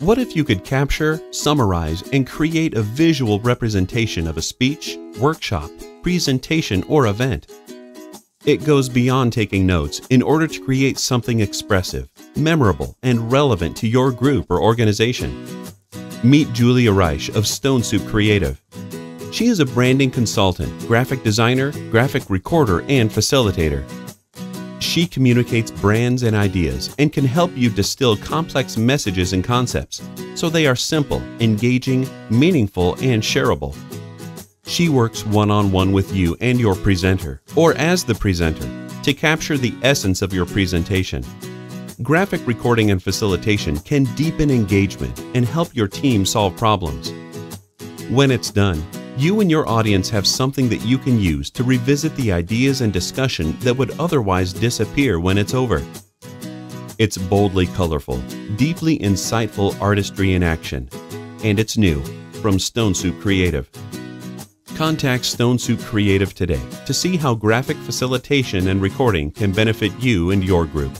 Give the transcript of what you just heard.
What if you could capture, summarize, and create a visual representation of a speech, workshop, presentation, or event? It goes beyond taking notes in order to create something expressive, memorable, and relevant to your group or organization. Meet Julia Reich of Stone Soup Creative. She is a branding consultant, graphic designer, graphic recorder, and facilitator. She communicates brands and ideas and can help you distill complex messages and concepts so they are simple, engaging, meaningful, and shareable. She works one on one with you and your presenter, or as the presenter, to capture the essence of your presentation. Graphic recording and facilitation can deepen engagement and help your team solve problems. When it's done, you and your audience have something that you can use to revisit the ideas and discussion that would otherwise disappear when it's over. It's boldly colorful, deeply insightful artistry in action, and it's new from Stone Soup Creative. Contact Stone Soup Creative today to see how graphic facilitation and recording can benefit you and your group.